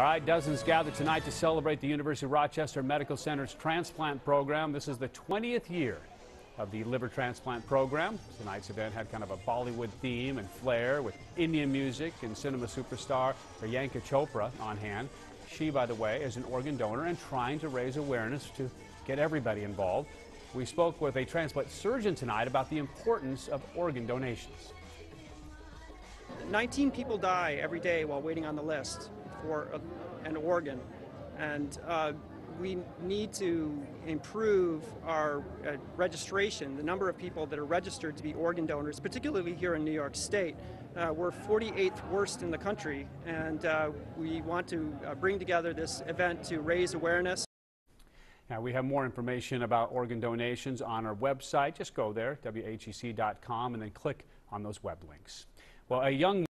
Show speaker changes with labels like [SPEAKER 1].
[SPEAKER 1] All right, dozens gathered tonight to celebrate the University of Rochester Medical Center's transplant program. This is the 20th year of the liver transplant program. Tonight's event had kind of a Bollywood theme and flair with Indian music and cinema superstar Priyanka Chopra on hand. She, by the way, is an organ donor and trying to raise awareness to get everybody involved. We spoke with a transplant surgeon tonight about the importance of organ donations.
[SPEAKER 2] 19 people die every day while waiting on the list for a, an organ. And uh, we need to improve our uh, registration, the number of people that are registered to be organ donors, particularly here in New York State. Uh, we're 48th worst in the country, and uh, we want to uh, bring together this event to raise awareness.
[SPEAKER 1] Now, we have more information about organ donations on our website. Just go there, whec.com, and then click on those web links. Well, a young